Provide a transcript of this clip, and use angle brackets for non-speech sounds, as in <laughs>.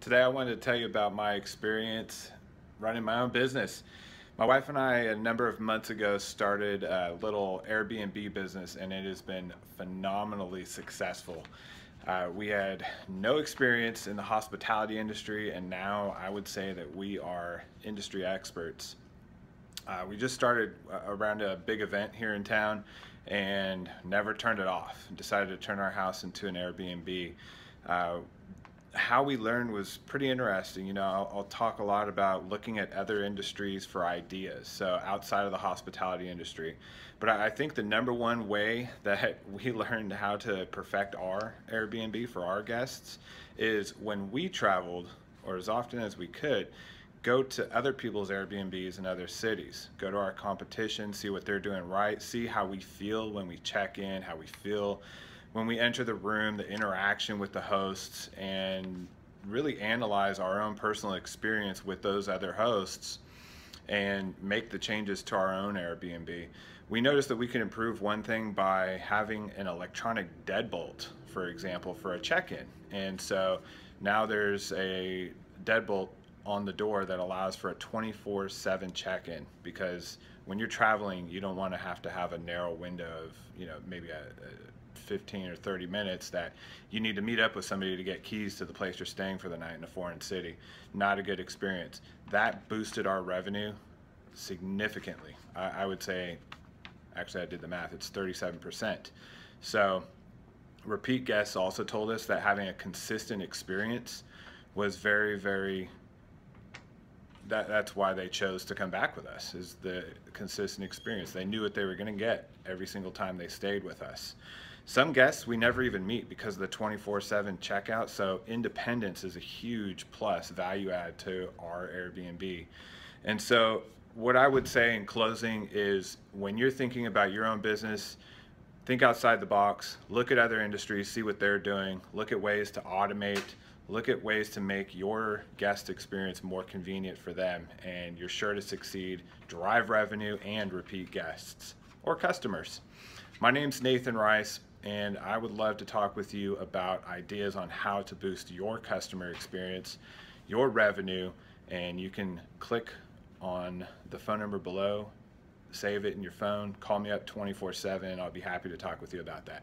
Today I wanted to tell you about my experience running my own business. My wife and I, a number of months ago, started a little Airbnb business and it has been phenomenally successful. Uh, we had no experience in the hospitality industry and now I would say that we are industry experts. Uh, we just started uh, around a big event here in town and never turned it off. Decided to turn our house into an Airbnb. Uh, how we learned was pretty interesting. You know, I'll, I'll, talk a lot about looking at other industries for ideas, so outside of the hospitality industry. But I, I think the number one way <laughs> that we learned how to perfect our Airbnb for our guests is when we traveled, or as often as we could, go to other people's Airbnbs in other cities. Go to our competition, see what they're doing right, see how we feel when we check in, how we feel when we enter the room, the interaction with the hosts, and really analyze our own personal experience with those other hosts and make the changes to our own Airbnb. We noticed that we can improve one thing by having an electronic deadbolt, for example, for a check-in. And so now there's a deadbolt on the door that allows for a 24/7 check-in because when you're traveling, you don't want to have to have a narrow window of, you know, maybe a, a 15 or 30 minutes that you need to meet up with somebody to get keys to the place you're staying for the night in a foreign city. Not a good experience. That boosted our revenue significantly. I, I would say, actually I did the math, it's 37%. So repeat guests also told us that having a consistent experience was very, very that, that's why they chose to come back with us is the consistent experience. They knew what they were going to get every single time they stayed with us. Some guests we never even meet because of the 24/7 checkout. So independence is a huge plus value add to our Airbnb. And so what I would say in closing is when you're thinking about your own business, think outside the box, look at other industries, see what they're doing, look at ways to automate, look at ways to make your guest experience more convenient for them, and you're sure to succeed, drive revenue, and repeat guests or customers. My name's Nathan Rice, and I would love to talk with you about ideas on how to boost your customer experience, your revenue, and you can click on the phone number below, save it in your phone, call me up 24 7. I'll be happy to talk with you about that.